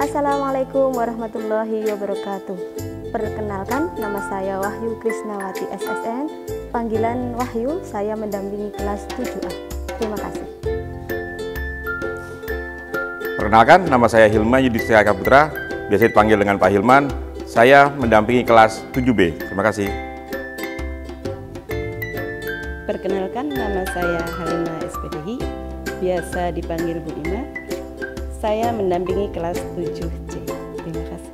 Assalamualaikum warahmatullahi wabarakatuh. Perkenalkan, nama saya Wahyu Krisnawati SSN. Panggilan Wahyu, saya mendampingi kelas 7A. Terima kasih. Perkenalkan, nama saya Hilma Yudhistira Kaputra, biasa dipanggil dengan Pak Hilman. Saya mendampingi kelas 7B. Terima kasih. Perkenalkan, nama saya Halima SPDI, biasa dipanggil Bu Ina. Saya mendampingi kelas 7C. Terima kasih.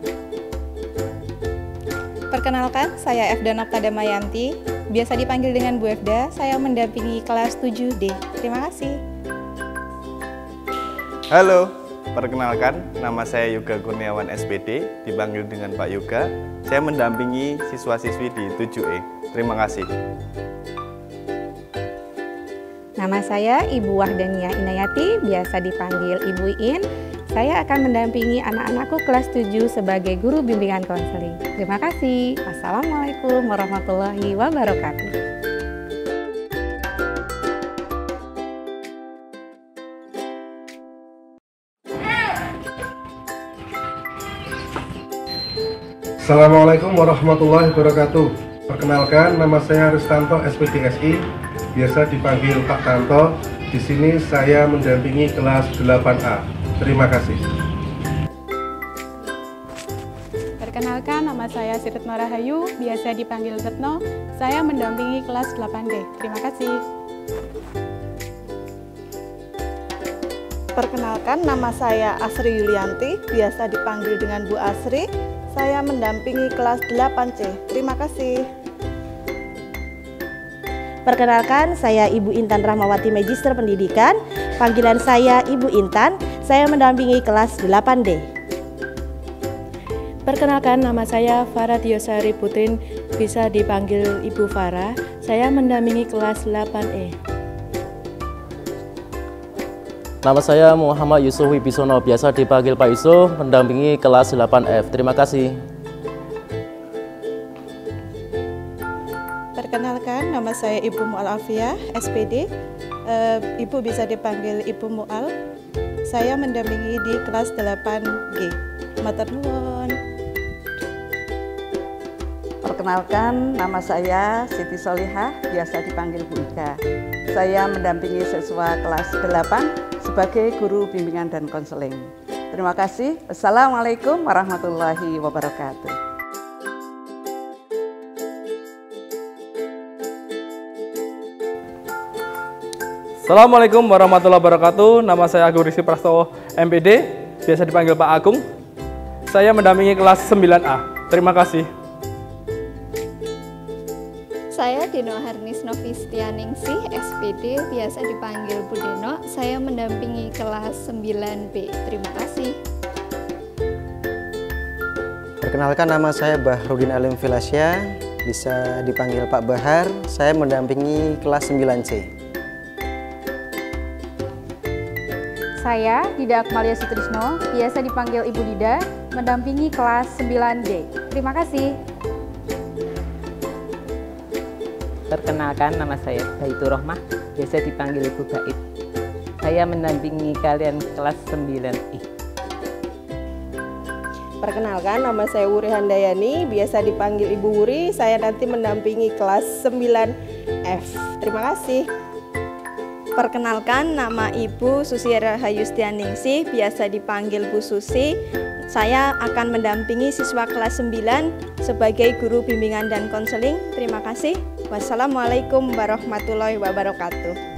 Perkenalkan, saya Efda Nopta Damayanti, biasa dipanggil dengan Bu Efda. Saya mendampingi kelas 7D. Terima kasih. Halo, perkenalkan nama saya Yoga Kurniawan SPD, dipanggil dengan Pak Yoga. Saya mendampingi siswa-siswi di 7E. Terima kasih. Nama saya Ibu Wahdania Inayati, biasa dipanggil Ibu In. Saya akan mendampingi anak-anakku kelas 7 sebagai guru bimbingan konseling. Terima kasih. Wassalamualaikum warahmatullahi wabarakatuh. Assalamualaikum warahmatullahi wabarakatuh. Perkenalkan, nama saya Ristanto SPDSI, biasa dipanggil Pak Tanto. Di sini saya mendampingi kelas 8A. Terima kasih. Perkenalkan, nama saya Sirit Marahayu, biasa dipanggil Retno. Saya mendampingi kelas 8D. Terima kasih. Perkenalkan, nama saya Asri Yulianti, biasa dipanggil dengan Bu Asri. Saya mendampingi kelas 8C. Terima kasih. Perkenalkan, saya Ibu Intan Rahmawati Magister Pendidikan. Panggilan saya Ibu Intan. Saya mendampingi kelas 8D. Perkenalkan, nama saya Farah Diosari Putrin, bisa dipanggil Ibu Farah. Saya mendampingi kelas 8E. Nama saya Muhammad Yusuf Wibisono, biasa dipanggil Pak Yusuf, mendampingi kelas 8F. Terima kasih. Nama saya Ibu Mu'alafia, SPD. Uh, Ibu bisa dipanggil Ibu Mu'al. Saya mendampingi di kelas 8G. Matur nuwun. Perkenalkan, nama saya Siti Solihah, biasa dipanggil Bu Ika. Saya mendampingi siswa kelas 8 sebagai guru bimbingan dan konseling. Terima kasih. Assalamualaikum warahmatullahi wabarakatuh. Assalamualaikum warahmatullahi wabarakatuh. Nama saya Agung Rizky Prastowo, MPD, biasa dipanggil Pak Agung. Saya mendampingi kelas 9A. Terima kasih. Saya Deno Harnis Novistianingsih, SPD, biasa dipanggil Bu Deno. Saya mendampingi kelas 9B. Terima kasih. Perkenalkan nama saya Bahrudin Alim Filasya, bisa dipanggil Pak Bahar. Saya mendampingi kelas 9C. Saya Dida Akmalia Sutrisno, biasa dipanggil Ibu Dida, mendampingi kelas 9D. Terima kasih. Perkenalkan nama saya Baitur Rohmah, biasa dipanggil Ibu Bait. Saya mendampingi kalian kelas 9I. Perkenalkan nama saya Wuri Handayani, biasa dipanggil Ibu Wuri. Saya nanti mendampingi kelas 9F. Terima kasih. Perkenalkan nama Ibu Susi Rahayustianingsih, biasa dipanggil Bu Susi. Saya akan mendampingi siswa kelas 9 sebagai guru bimbingan dan konseling. Terima kasih. Wassalamualaikum warahmatullahi wabarakatuh.